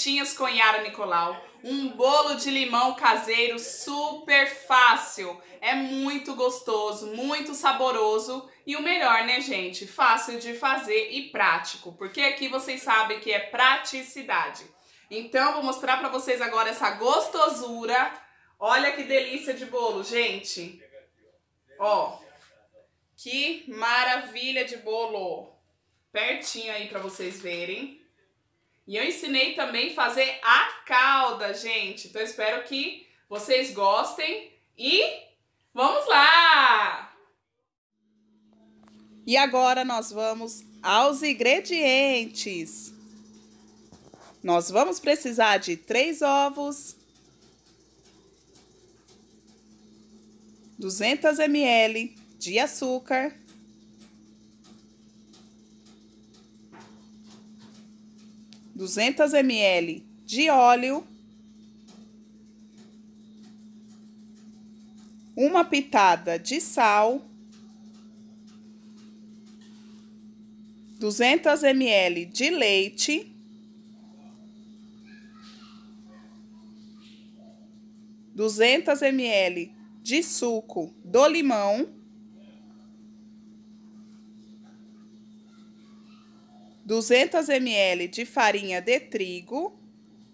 vídeo Receitinhas com Yara Nicolau. Um bolo de limão caseiro super fácil. É muito gostoso, muito saboroso e o melhor, né, gente? Fácil de fazer e prático, porque aqui vocês sabem que é praticidade. Então, vou mostrar para vocês agora essa gostosura. Olha que delícia de bolo, gente. Ó, que maravilha de bolo pertinho aí para vocês verem. E eu ensinei também fazer a calda, gente. Então espero que vocês gostem e vamos lá! E agora nós vamos aos ingredientes. Nós vamos precisar de três ovos, 200 ml de açúcar, 200 ml de óleo, uma pitada de sal, 200 ml de leite, duzentos ml de suco do limão, duzentos ml de farinha de trigo,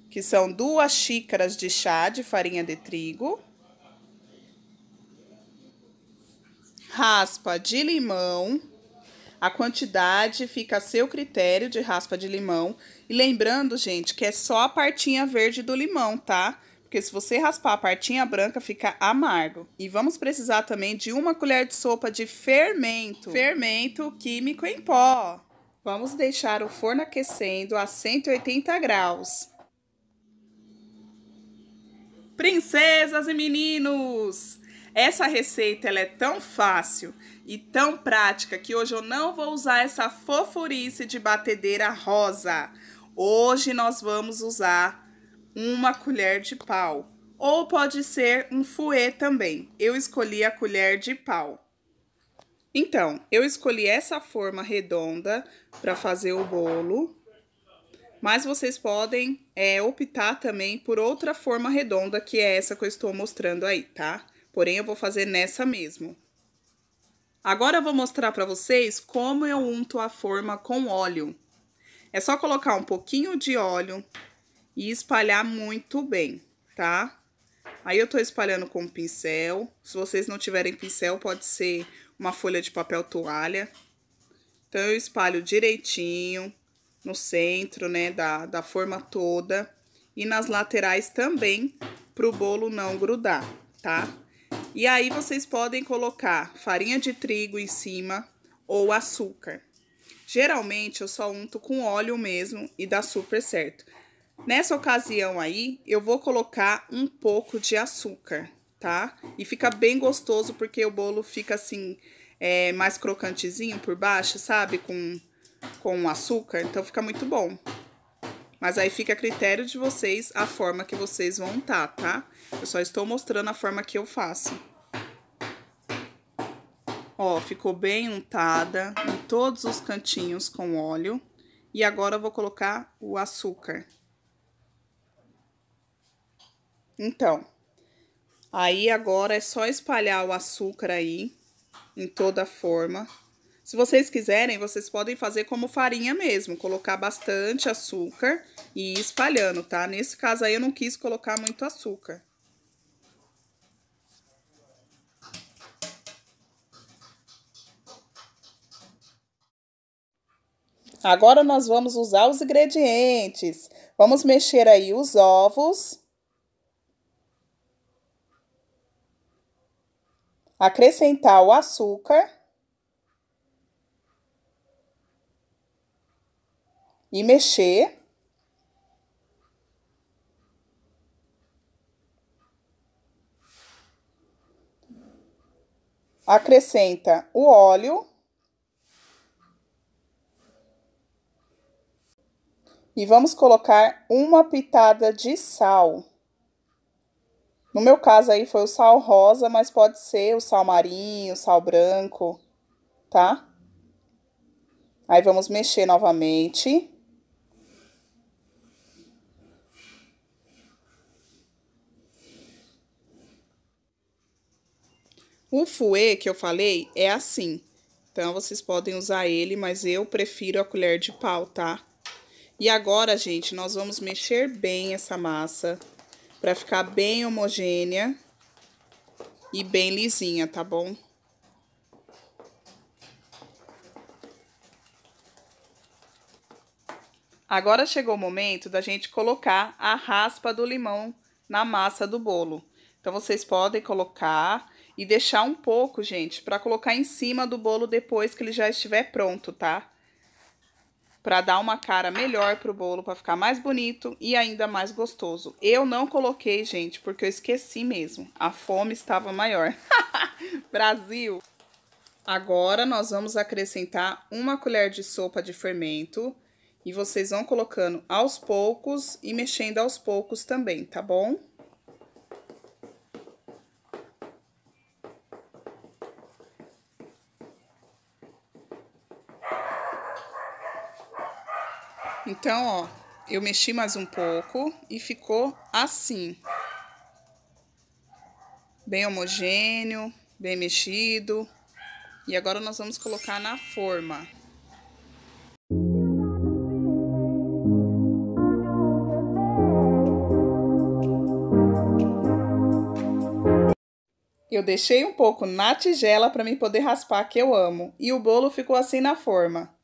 que são duas xícaras de chá de farinha de trigo, raspa de limão, a quantidade fica a seu critério de raspa de limão. E lembrando, gente, que é só a partinha verde do limão, tá? Porque se você raspar a partinha branca, fica amargo. E vamos precisar também de uma colher de sopa de fermento. Fermento químico em pó. Vamos deixar o forno aquecendo a 180 graus. Princesas e meninos! Essa receita ela é tão fácil e tão prática que hoje eu não vou usar essa fofurice de batedeira rosa. Hoje nós vamos usar uma colher de pau. Ou pode ser um fouet também. Eu escolhi a colher de pau. Então, eu escolhi essa forma redonda para fazer o bolo. Mas vocês podem é, optar também por outra forma redonda, que é essa que eu estou mostrando aí, tá? Porém, eu vou fazer nessa mesmo. Agora, eu vou mostrar para vocês como eu unto a forma com óleo. É só colocar um pouquinho de óleo e espalhar muito bem, tá? Aí eu tô espalhando com pincel. Se vocês não tiverem pincel, pode ser uma folha de papel toalha. Então, eu espalho direitinho no centro, né, da, da forma toda. E nas laterais também, pro bolo não grudar, tá? E aí, vocês podem colocar farinha de trigo em cima ou açúcar. Geralmente, eu só unto com óleo mesmo e dá super certo. Nessa ocasião aí, eu vou colocar um pouco de açúcar, tá? E fica bem gostoso porque o bolo fica assim, é, mais crocantezinho por baixo, sabe? Com, com açúcar, então fica muito bom. Mas aí fica a critério de vocês a forma que vocês vão untar, tá? Eu só estou mostrando a forma que eu faço. Ó, ficou bem untada em todos os cantinhos com óleo. E agora eu vou colocar o açúcar. Então, aí agora é só espalhar o açúcar aí em toda a forma. Se vocês quiserem, vocês podem fazer como farinha mesmo, colocar bastante açúcar e ir espalhando, tá? Nesse caso aí eu não quis colocar muito açúcar. Agora nós vamos usar os ingredientes. Vamos mexer aí os ovos. Acrescentar o açúcar e mexer. Acrescenta o óleo. E vamos colocar uma pitada de sal. No meu caso aí foi o sal rosa, mas pode ser o sal marinho, o sal branco, tá? Aí vamos mexer novamente. O fouet que eu falei é assim. Então, vocês podem usar ele, mas eu prefiro a colher de pau, tá? E agora, gente, nós vamos mexer bem essa massa para ficar bem homogênea e bem lisinha, tá bom? Agora chegou o momento da gente colocar a raspa do limão na massa do bolo. Então, vocês podem colocar e deixar um pouco, gente, para colocar em cima do bolo depois que ele já estiver pronto, tá? Para dar uma cara melhor pro bolo, para ficar mais bonito e ainda mais gostoso. Eu não coloquei, gente, porque eu esqueci mesmo. A fome estava maior. Brasil! Agora, nós vamos acrescentar uma colher de sopa de fermento e vocês vão colocando aos poucos e mexendo aos poucos também, tá bom? Então, ó, eu mexi mais um pouco e ficou assim. Bem homogêneo, bem mexido. E agora nós vamos colocar na forma. Eu deixei um pouco na tigela para mim poder raspar, que eu amo. E o bolo ficou assim na forma.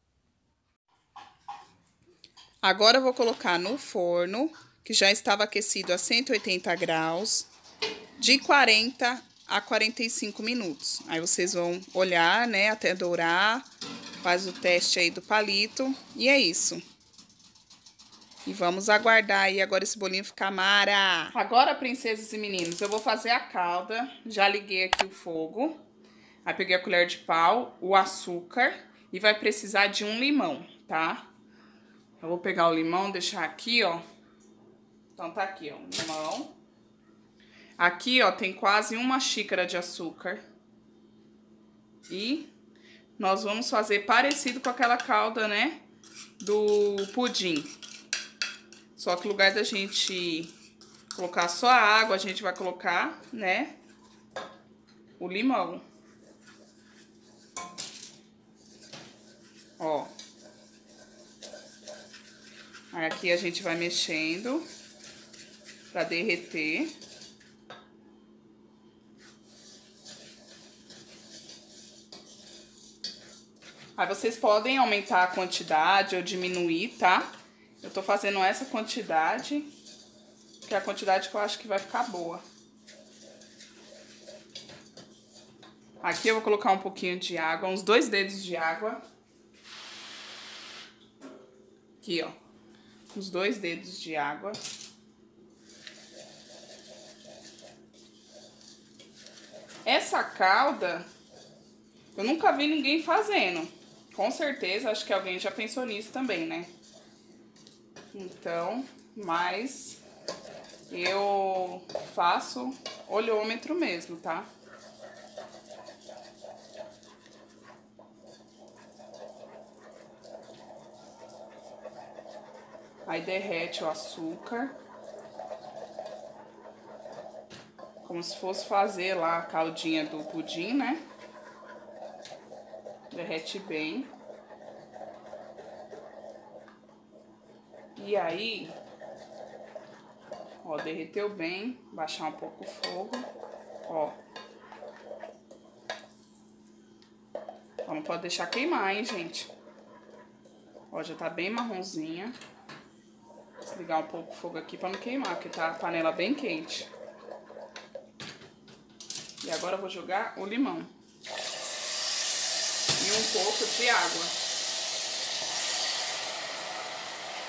Agora vou colocar no forno, que já estava aquecido a 180 graus, de 40 a 45 minutos. Aí vocês vão olhar, né, até dourar, faz o teste aí do palito, e é isso. E vamos aguardar aí agora esse bolinho ficar mara. Agora, princesas e meninos, eu vou fazer a calda. Já liguei aqui o fogo. Aí peguei a colher de pau, o açúcar e vai precisar de um limão, tá? Eu vou pegar o limão, deixar aqui, ó. Então tá aqui, ó, limão. Aqui, ó, tem quase uma xícara de açúcar. E nós vamos fazer parecido com aquela calda, né, do pudim. Só que no lugar da gente colocar só a água, a gente vai colocar, né, o limão. Ó. Aí aqui a gente vai mexendo pra derreter. Aí vocês podem aumentar a quantidade ou diminuir, tá? Eu tô fazendo essa quantidade, que é a quantidade que eu acho que vai ficar boa. Aqui eu vou colocar um pouquinho de água, uns dois dedos de água. Aqui, ó. Uns dois dedos de água. Essa calda, eu nunca vi ninguém fazendo. Com certeza, acho que alguém já pensou nisso também, né? Então, mas eu faço olhômetro mesmo, tá? Aí derrete o açúcar. Como se fosse fazer lá a caldinha do pudim, né? Derrete bem. E aí, ó, derreteu bem, baixar um pouco o fogo, ó. Não pode deixar queimar, hein, gente. Ó, já tá bem marronzinha. Desligar um pouco o fogo aqui pra não queimar, porque tá a panela bem quente. E agora eu vou jogar o limão. E um pouco de água.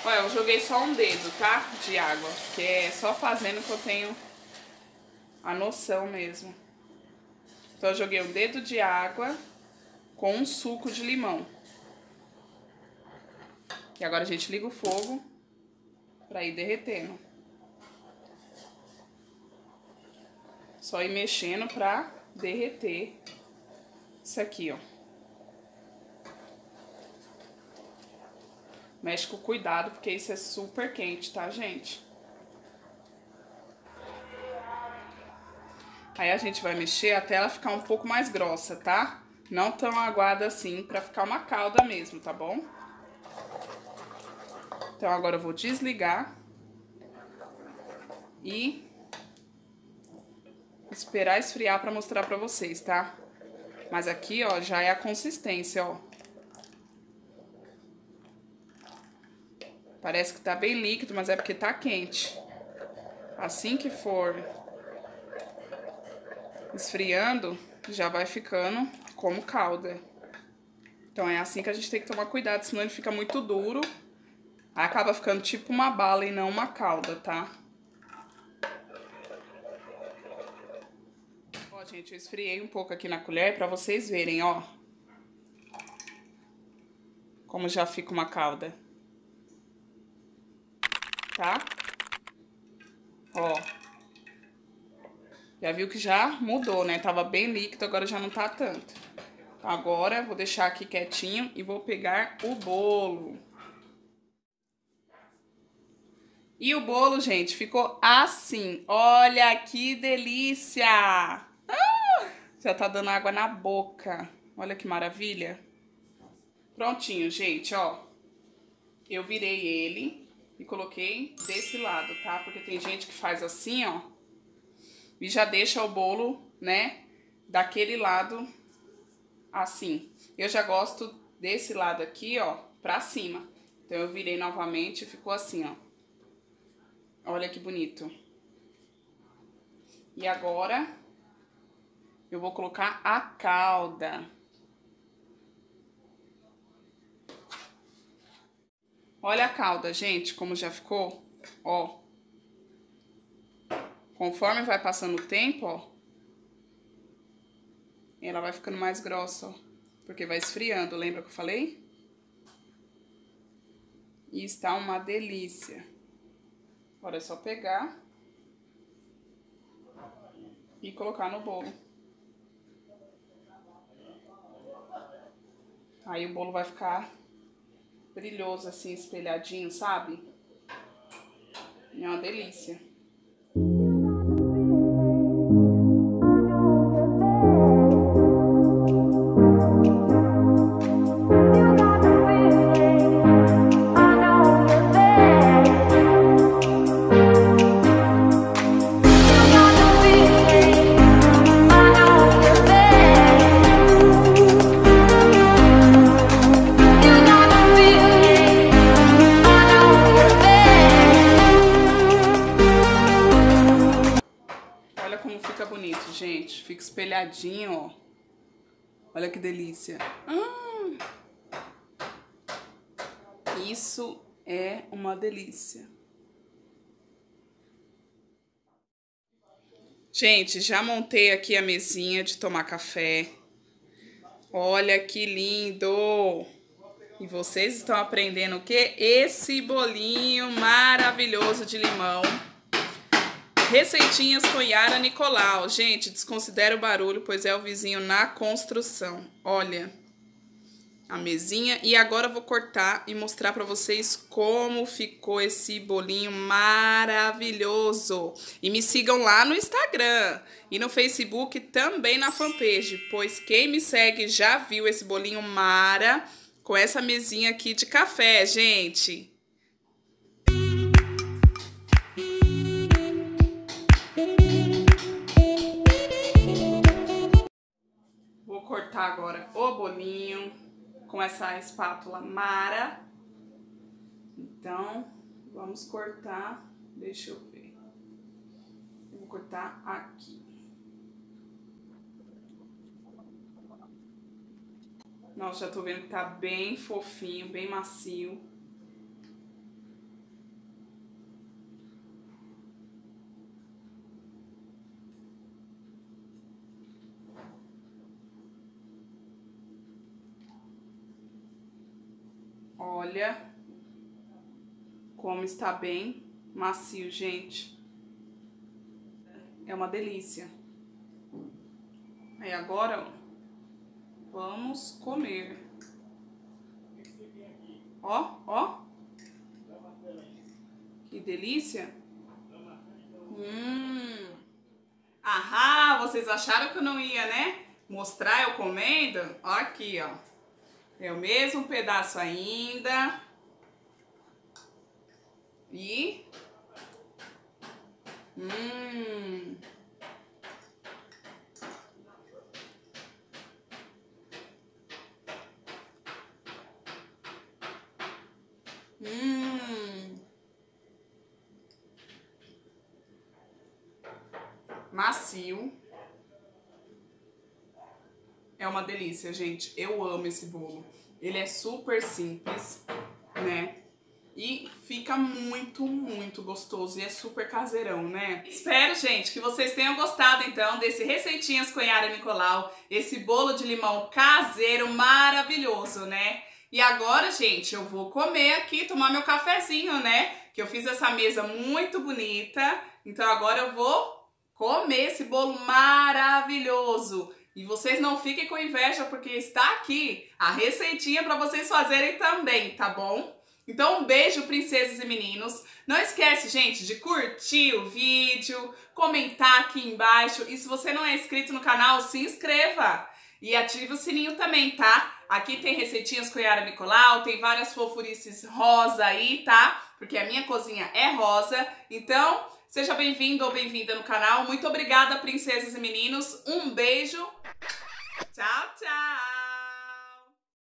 Olha, eu joguei só um dedo, tá? De água. Que é só fazendo que eu tenho a noção mesmo. Então, eu joguei um dedo de água com um suco de limão. E agora a gente liga o fogo pra ir derretendo. Só ir mexendo pra derreter isso aqui, ó. Mexe com cuidado, porque isso é super quente, tá, gente? Aí a gente vai mexer até ela ficar um pouco mais grossa, tá? Não tão aguada assim, pra ficar uma calda mesmo, tá bom? Então agora eu vou desligar. E esperar esfriar pra mostrar pra vocês, tá? Mas aqui, ó, já é a consistência, ó. Parece que tá bem líquido, mas é porque tá quente. Assim que for esfriando, já vai ficando como calda. Então é assim que a gente tem que tomar cuidado, senão ele fica muito duro. Acaba ficando tipo uma bala e não uma calda, tá? Ó, gente, eu esfriei um pouco aqui na colher pra vocês verem, ó. Como já fica uma calda. Tá? Ó. Já viu que já mudou, né? Tava bem líquido, agora já não tá tanto. Agora, vou deixar aqui quietinho e vou pegar o bolo. E o bolo, gente, ficou assim. Olha que delícia! Ah, já tá dando água na boca. Olha que maravilha. Prontinho, gente, ó. Eu virei ele e coloquei desse lado, tá? Porque tem gente que faz assim, ó e já deixa o bolo, né, daquele lado assim. Eu já gosto desse lado aqui, ó, pra cima. Então, eu virei novamente e ficou assim, ó. Olha que bonito. E agora, eu vou colocar a calda. Olha a calda, gente, como já ficou, ó. Conforme vai passando o tempo, ó, ela vai ficando mais grossa, ó, porque vai esfriando, lembra que eu falei? E está uma delícia. Agora é só pegar e colocar no bolo. Aí o bolo vai ficar brilhoso assim, espelhadinho, sabe? É uma delícia. Espelhadinho, ó. Olha que delícia. Hum. Isso é uma delícia. Gente, já montei aqui a mesinha de tomar café. Olha que lindo! E vocês estão aprendendo o que? Esse bolinho maravilhoso de limão Receitinhas com Yara Nicolau. Gente, desconsidera o barulho, pois é o vizinho na construção. Olha a mesinha. E agora vou cortar e mostrar para vocês como ficou esse bolinho maravilhoso. E me sigam lá no Instagram e no Facebook também na fanpage, pois quem me segue já viu esse bolinho mara com essa mesinha aqui de café, gente. Essa espátula Mara. Então, vamos cortar, deixa eu ver. Eu vou cortar aqui. Nossa, já tô vendo que tá bem fofinho, bem macio. Olha como está bem macio, gente. É uma delícia. Aí agora, vamos comer. Ó, ó. Que delícia. Hum. Ahá, vocês acharam que eu não ia, né? Mostrar eu comendo? Aqui, ó. É o mesmo pedaço ainda. E... Hum... Hum. Macio. É uma delícia, gente. Eu amo esse bolo. Ele é super simples, né? E fica muito, muito gostoso e é super caseirão, né? Espero, gente, que vocês tenham gostado, então, desse Receitinhas com Yara Nicolau. Esse bolo de limão caseiro maravilhoso, né? E agora, gente, eu vou comer aqui, tomar meu cafezinho, né? Que eu fiz essa mesa muito bonita. Então agora eu vou comer esse bolo maravilhoso. E vocês não fiquem com inveja, porque está aqui a receitinha para vocês fazerem também, tá bom? Então um beijo, princesas e meninos. Não esquece, gente, de curtir o vídeo, comentar aqui embaixo. E se você não é inscrito no canal, se inscreva. E ative o sininho também, tá? Aqui tem receitinhas com Yara Nicolau, tem várias fofurices rosa aí, tá? Porque a minha cozinha é rosa. Então, seja bem-vindo ou bem-vinda no canal. Muito obrigada, princesas e meninos. Um beijo. Tchau, tchau.